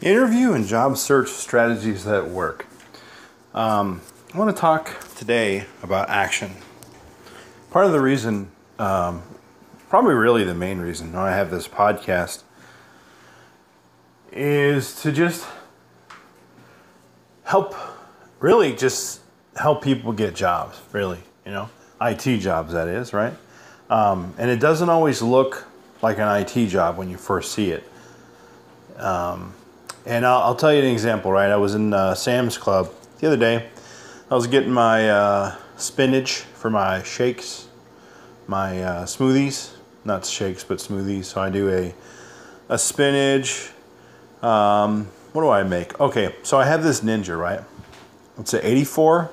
Interview and job search strategies that work. Um, I want to talk today about action. Part of the reason, um, probably really the main reason I have this podcast, is to just help, really just help people get jobs, really, you know, IT jobs, that is, right? Um, and it doesn't always look like an IT job when you first see it. Um, and I'll, I'll, tell you an example, right? I was in uh, Sam's Club the other day. I was getting my uh, spinach for my shakes, my uh, smoothies, not shakes, but smoothies. So I do a, a spinach. Um, what do I make? Okay, so I have this Ninja, right? It's an 84.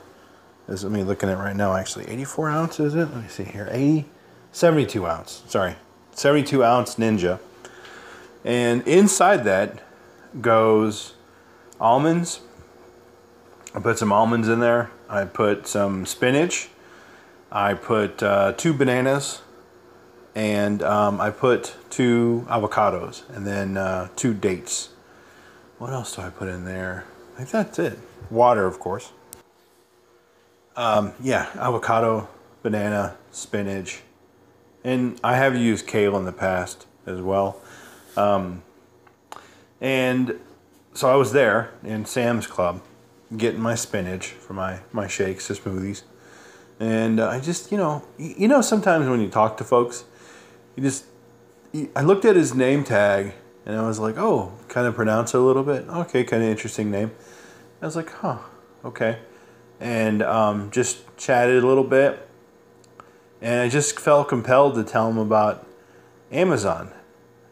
Is me looking at right now, actually. 84 ounces, is it? Let me see here. 80, 72 ounce. Sorry. 72 ounce Ninja. And inside that goes almonds. I put some almonds in there. I put some spinach. I put uh, two bananas. And um, I put two avocados and then uh, two dates. What else do I put in there? I think that's it. Water, of course. Um, yeah, avocado, banana, spinach, and I have used kale in the past as well. Um, and so I was there in Sam's Club getting my spinach for my, my shakes, the smoothies. And uh, I just, you know, you know, sometimes when you talk to folks, you just, I looked at his name tag and I was like, oh, kind of pronounce it a little bit. Okay, kind of interesting name. I was like, huh, okay. And um, just chatted a little bit and I just felt compelled to tell him about Amazon.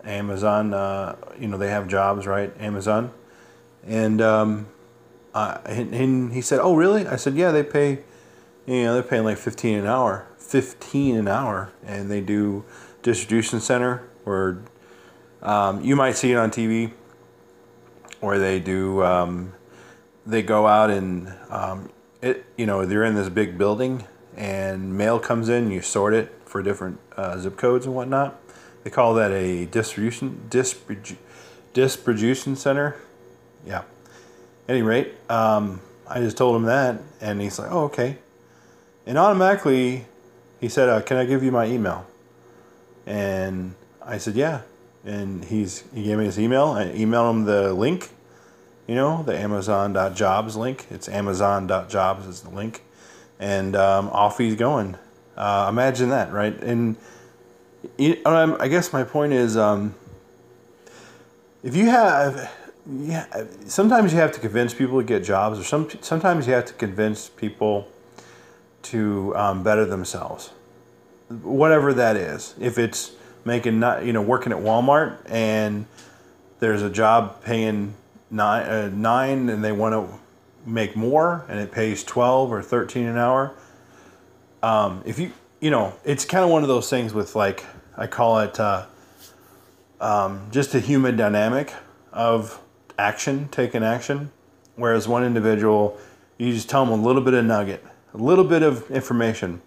Amazon, uh, you know, they have jobs, right? Amazon, and um, uh, and, and he said, "Oh, really?" I said, "Yeah, they pay, you know, they're paying like fifteen an hour, fifteen an hour, and they do distribution center where um, you might see it on TV, where they do, um, they go out and um, it, you know, they're in this big building and mail comes in, you sort it for different uh, zip codes and whatnot. They call that a distribution distribution center. Yeah. Any rate, um, I just told him that, and he's like, "Oh, okay." And automatically, he said, uh, "Can I give you my email?" And I said, "Yeah." And he's he gave me his email. I emailed him the link. You know, the Amazon.jobs link. It's Amazon.jobs is the link and um, off he's going. Uh, imagine that, right? And um, I guess my point is, um, if you have, yeah, sometimes you have to convince people to get jobs, or some sometimes you have to convince people to um, better themselves, whatever that is. If it's making not, you know, working at Walmart and there's a job paying nine, uh, nine, and they want to make more and it pays 12 or 13 an hour um, if you you know it's kind of one of those things with like i call it uh, um, just a human dynamic of action taking action whereas one individual you just tell them a little bit of nugget a little bit of information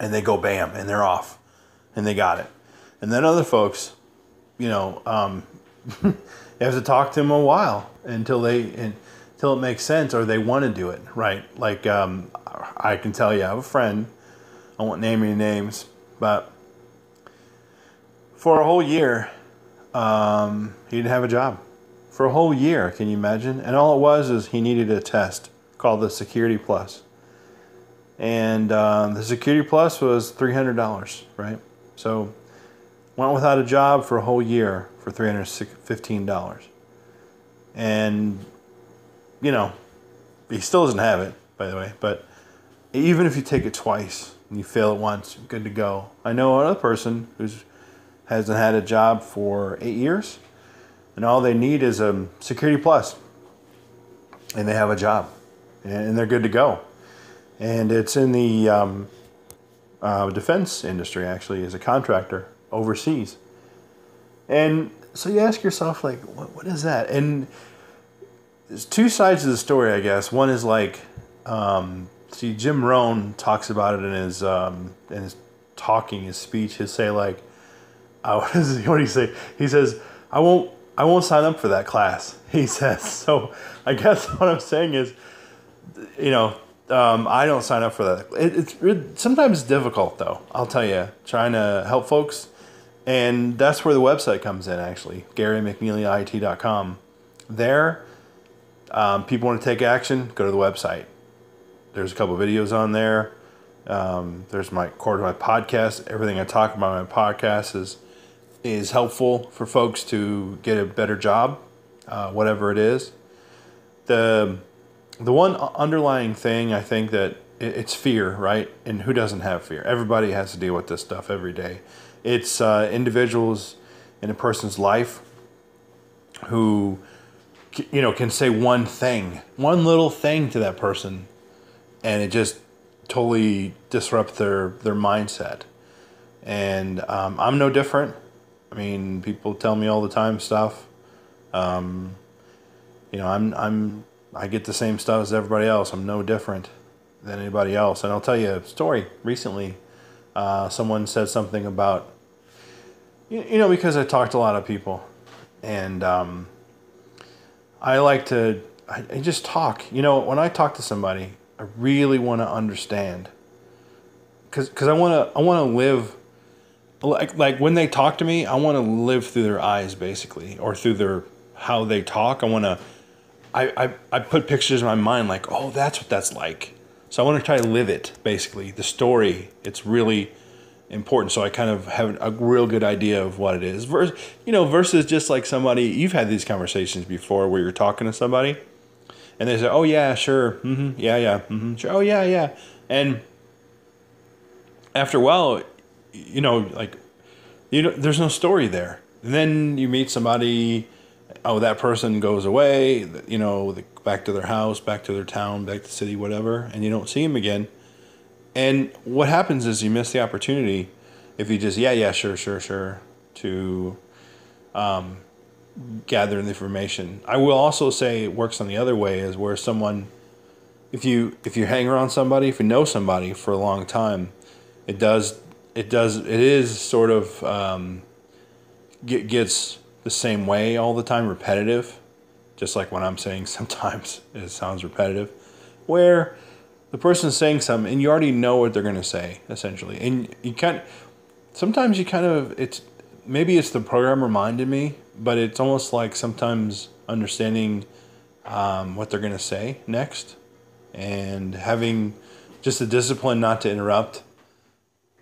and they go bam and they're off and they got it and then other folks you know um, you have to talk to them a while until they until it makes sense or they want to do it right. Like um, I can tell you, I have a friend. I won't name any names, but for a whole year, um, he didn't have a job. For a whole year, can you imagine? And all it was is he needed a test called the Security Plus. And um, the Security Plus was $300, right? So went without a job for a whole year for $315. And you know, he still doesn't have it, by the way. But even if you take it twice and you fail it once, you're good to go. I know another person who's hasn't had a job for eight years, and all they need is a security plus, and they have a job, and they're good to go. And it's in the um, uh, defense industry, actually, as a contractor overseas. And so you ask yourself, like, what, what is that? And there's two sides to the story, I guess. One is like, um, see, Jim Rohn talks about it in his um, in his talking, his speech. He'll say like, uh, what, do you say? He says, "I won't I won't sign up for that class. He says. So I guess what I'm saying is, you know, um, I don't sign up for that. It, it's it, sometimes difficult though. I'll tell you, trying to help folks, and that's where the website comes in. Actually, GaryMcNeelyIT.com. There, um, people want to take action. Go to the website. There's a couple videos on there. Um, there's my core to my podcast. Everything I talk about my podcast is is helpful for folks to get a better job, uh, whatever it is. The the one underlying thing I think that it's fear, right? And who doesn't have fear? Everybody has to deal with this stuff every day. It's uh, individuals in a person's life who, you know, can say one thing, one little thing to that person, and it just totally disrupt their their mindset. And um, I'm no different. I mean, people tell me all the time stuff. Um, you know, I'm I'm I get the same stuff as everybody else. I'm no different than anybody else. And I'll tell you a story. Recently, uh, someone said something about you, you know because I talked to a lot of people, and um, I like to I, I just talk. You know, when I talk to somebody, I really want to understand because because I want to I want to live like like when they talk to me, I want to live through their eyes basically, or through their how they talk. I want to. I, I, I put pictures in my mind like, oh, that's what that's like. So I want to try to live it, basically. The story, it's really important. So I kind of have a real good idea of what it is. Versus, you know, versus just like somebody, you've had these conversations before where you're talking to somebody and they say, oh, yeah, sure. Mm-hmm. Yeah, yeah. Mm-hmm. Sure. Oh, yeah, yeah. And after a while, you know, like, you know, there's no story there. And then you meet somebody, oh, that person goes away, you know, back to their house, back to their town, back to the city, whatever, and you don't see them again. And what happens is you miss the opportunity if you just, yeah, yeah, sure, sure, sure, to um, gather the information. I will also say it works on the other way is where someone, if you if you hang around somebody, if you know somebody for a long time, it does it does it is sort of um, get, gets the same way all the time, repetitive. Just like when I'm saying sometimes it sounds repetitive, where the person's saying something and you already know what they're going to say essentially, and you can't. Sometimes you kind of it's maybe it's the program reminded me, but it's almost like sometimes understanding um, what they're going to say next and having just the discipline not to interrupt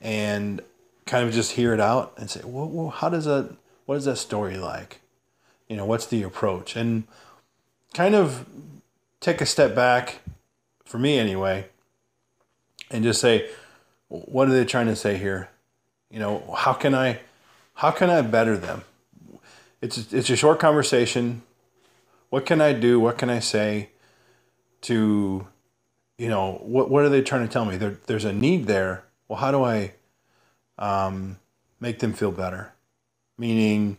and kind of just hear it out and say, well, well how does that, what is that story like? You know, what's the approach? And kind of take a step back, for me anyway, and just say, what are they trying to say here? You know, how can I, how can I better them? It's it's a short conversation. What can I do? What can I say to, you know, what what are they trying to tell me? There, there's a need there. Well, how do I um, make them feel better? Meaning,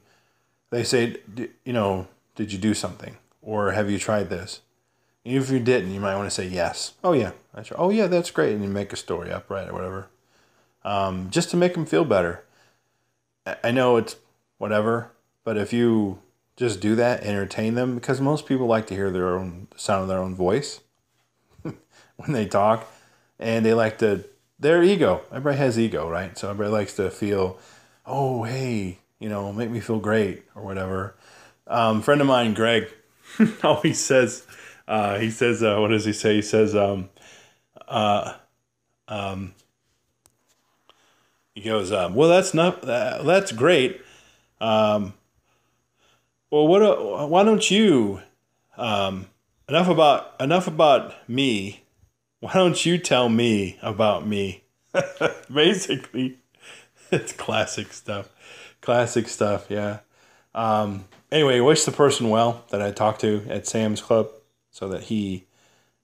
they say, you know, did you do something? Or have you tried this? Even if you didn't, you might want to say yes. Oh yeah, that's right. Oh yeah, that's great, and you make a story up, right, or whatever, um, just to make them feel better. I know it's whatever, but if you just do that, entertain them, because most people like to hear their own sound of their own voice when they talk, and they like to their ego. Everybody has ego, right? So everybody likes to feel, oh hey, you know, make me feel great or whatever. Um, friend of mine, Greg, always says, uh, he says, uh, what does he say? He says, um, uh, um, he goes, um, well, that's not, uh, that's great. Um, well, what, uh, why don't you, um, enough about, enough about me. Why don't you tell me about me? Basically, it's classic stuff. Classic stuff, yeah. Um, anyway, wish the person well that I talked to at Sam's Club so that he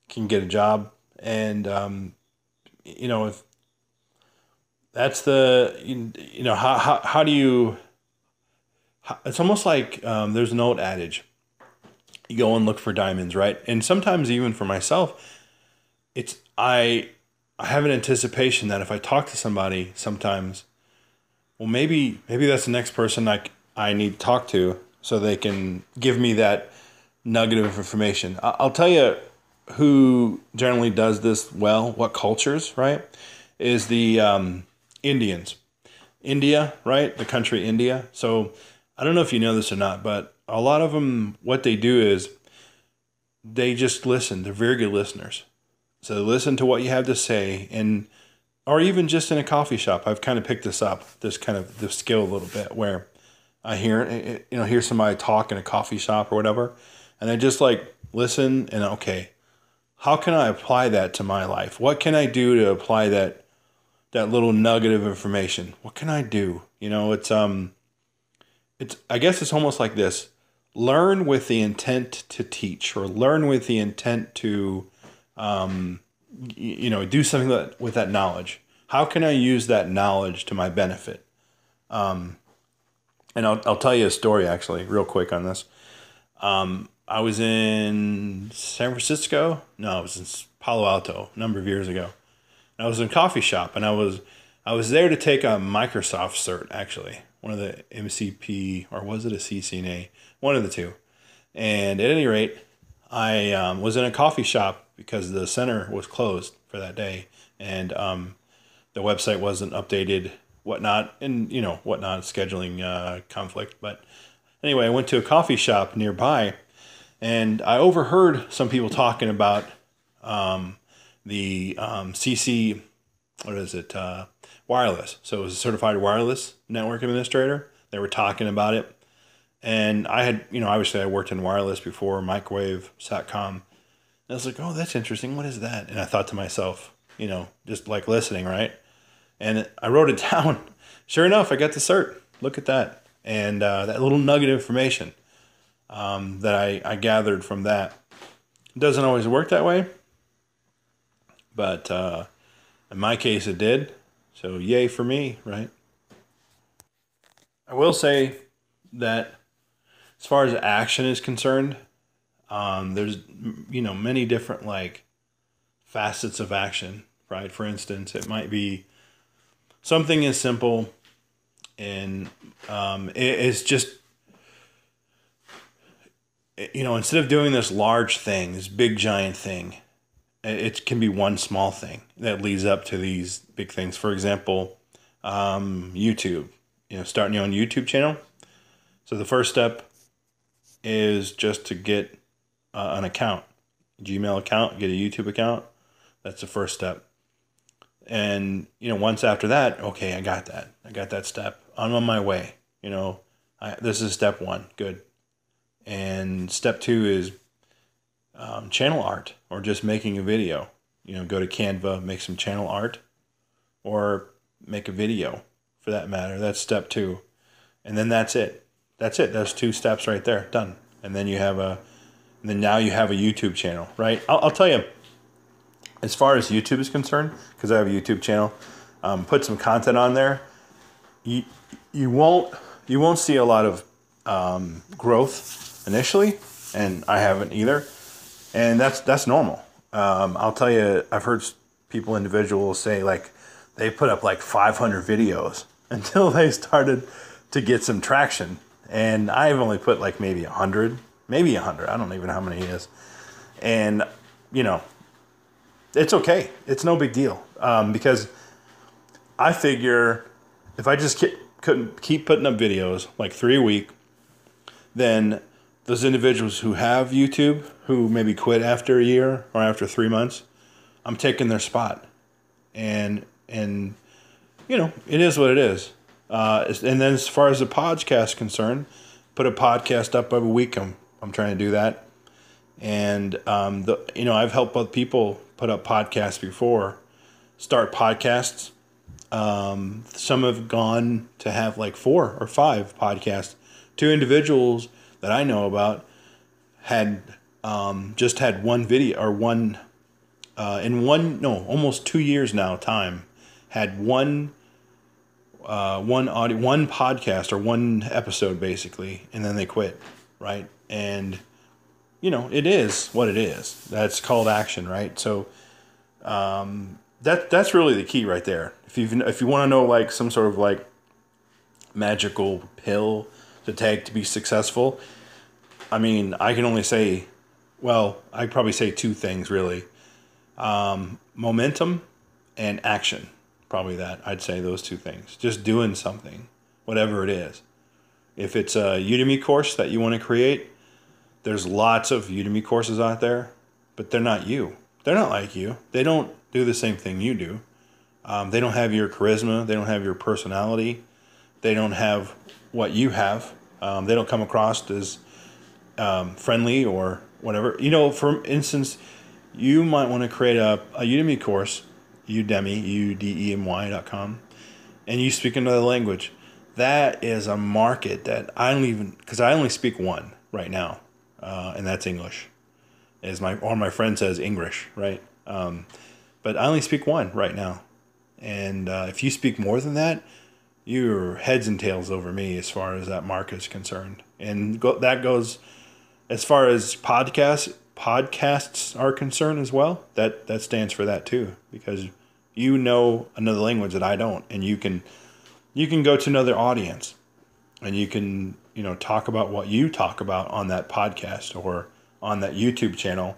can get a job. And, um, you know, if that's the, you, know, how, how, how do you, how, it's almost like um, there's an old adage you go and look for diamonds, right? And sometimes even for myself, it's, I, I have an anticipation that if I talk to somebody sometimes, well, maybe, maybe that's the next person I, I need to talk to so they can give me that nugget of information. I'll tell you who generally does this well, what cultures, right? Is the um, Indians. India, right? The country India. So I don't know if you know this or not, but a lot of them, what they do is they just listen. They're very good listeners. So listen to what you have to say, and or even just in a coffee shop. I've kind of picked this up, this kind of this skill a little bit, where I hear you know hear somebody talk in a coffee shop or whatever, and I just like listen and okay, how can I apply that to my life? What can I do to apply that that little nugget of information? What can I do? You know, it's um it's I guess it's almost like this. Learn with the intent to teach or learn with the intent to um you know, do something that, with that knowledge. How can I use that knowledge to my benefit? Um, and I'll, I'll tell you a story actually, real quick on this. Um, I was in San Francisco. No, I was in Palo Alto a number of years ago. And I was in a coffee shop, and I was I was there to take a Microsoft cert actually, one of the MCP or was it a CCNA, one of the two. And at any rate, I um, was in a coffee shop because the center was closed for that day, and um, the website wasn't updated, whatnot, and you know whatnot, scheduling uh, conflict. But anyway, I went to a coffee shop nearby and I overheard some people talking about um, the um, CC, what is it, uh, wireless. So it was a certified wireless network administrator. They were talking about it. And I had, you know, obviously I worked in wireless before, microwave, SATCOM. And I was like, oh, that's interesting. What is that? And I thought to myself, you know, just like listening, right? And I wrote it down. Sure enough, I got the cert. Look at that. And uh, that little nugget of information um, that I, I gathered from that. It doesn't always work that way, but uh, in my case, it did. So, yay for me, right? I will say that as far as action is concerned, um, there's you know many different like facets of action, right? For instance, it might be something as simple and um, it, it's just you know, instead of doing this large thing, this big giant thing, it can be one small thing that leads up to these big things. For example, um, YouTube, you know, starting your own YouTube channel. So the first step is just to get uh, an account, Gmail account, get a YouTube account. That's the first step. And, you know, once after that, okay, I got that. I got that step. I'm on my way. You know, I, this is step one. Good. And step two is um, channel art or just making a video. You know, go to Canva, make some channel art, or make a video for that matter. That's step two. And then that's it. That's it. Those two steps right there. Done. And then you have a, then now you have a YouTube channel, right? I'll, I'll tell you, as far as YouTube is concerned, because I have a YouTube channel, um, put some content on there. You, you won't you won't see a lot of um, growth initially, and I haven't either, and that's that's normal. Um, I'll tell you, I've heard people, individuals say like they put up like 500 videos until they started to get some traction, and I've only put like maybe 100, maybe 100. I don't even know how many he is. and you know, it's okay. It's no big deal um, because I figure if I just couldn't keep putting up videos like three a week, then those individuals who have YouTube, who maybe quit after a year or after three months, I'm taking their spot, and and you know it is what it is. Uh, and then as far as the podcast concerned, put a podcast up every week. I'm I'm trying to do that, and um, the you know I've helped other people put up podcasts before, start podcasts. Um, some have gone to have like four or five podcasts. Two individuals that I know about had um, just had one video or one uh, in one no almost two years now time had one uh, one audio one podcast or one episode basically and then they quit right and you know it is what it is that's called action right so um, that that's really the key right there if you if you want to know like some sort of like magical pill to take to be successful, I mean, I can only say, well, I'd probably say two things really um, momentum and action. Probably that. I'd say those two things. Just doing something, whatever it is. If it's a Udemy course that you want to create, there's lots of Udemy courses out there, but they're not you. They're not like you. They don't do the same thing you do. Um, they don't have your charisma. They don't have your personality. They don't have what you have. Um, they don't come across as um, friendly or whatever. You know, for instance, you might want to create a, a Udemy course, Udemy, U D E M Y dot com, and you speak another language. That is a market that I don't even, because I only speak one right now, uh, and that's English. As my or my friend says, English, right? Um, but I only speak one right now, and uh, if you speak more than that, you're heads and tails over me as far as that mark is concerned, and go, that goes as far as podcasts podcasts are concerned as well. That that stands for that too, because you know another language that I don't, and you can you can go to another audience, and you can you know talk about what you talk about on that podcast or on that YouTube channel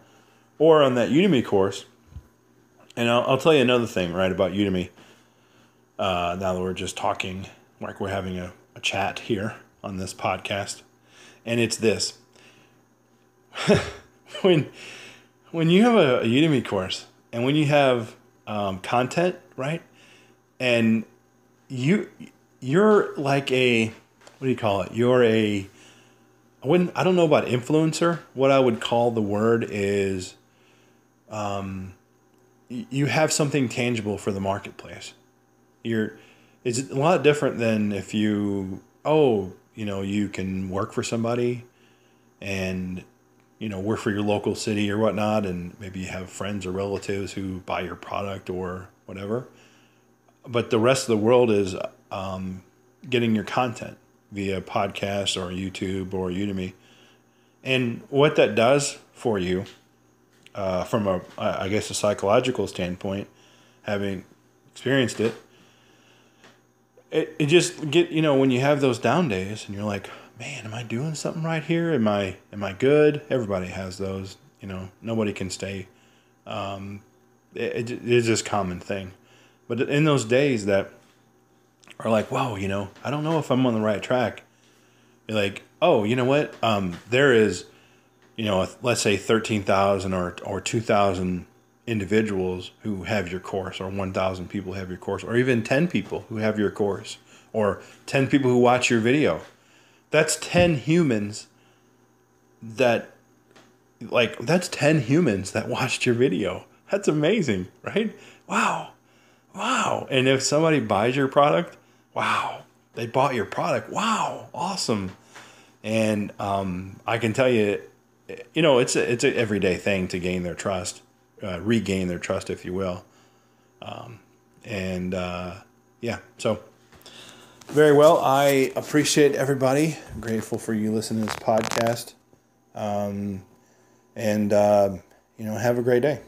or on that Udemy course. And I'll, I'll tell you another thing, right, about Udemy. Uh, now that we're just talking, like we're having a, a chat here on this podcast, and it's this when when you have a, a, Udemy course and when you have um, content, right, and you you're like a what do you call it? You're a I wouldn't I don't know about influencer. What I would call the word is um you have something tangible for the marketplace. You're it's a lot different than if you oh, you know, you can work for somebody and you know, work for your local city or whatnot, and maybe you have friends or relatives who buy your product or whatever. But the rest of the world is um, getting your content via podcast or YouTube or Udemy. And what that does for you, uh, from a, I guess, a psychological standpoint, having experienced it, it, it just get, you know, when you have those down days and you're like, man, am I doing something right here? Am I am I good? Everybody has those. You know, nobody can stay. Um, it, it is just common thing. But in those days that are like, whoa, you know, I don't know if I'm on the right track. You're like, oh, you know what? Um, there is, you know, let's say thirteen thousand or or two thousand individuals who have your course, or one thousand people have your course, or even ten people who have your course, or ten people who watch your video that's 10 humans that like that's 10 humans that watched your video. That's amazing, right? Wow. Wow. And if somebody buys your product, wow. They bought your product. Wow. Awesome. And um, I can tell you, you know, it's a, it's an everyday thing to gain their trust, uh, regain their trust, if you will. Um, and uh, yeah, so very well. I appreciate everybody. I'm grateful for you listening to this podcast. Um, and, uh, you know, have a great day.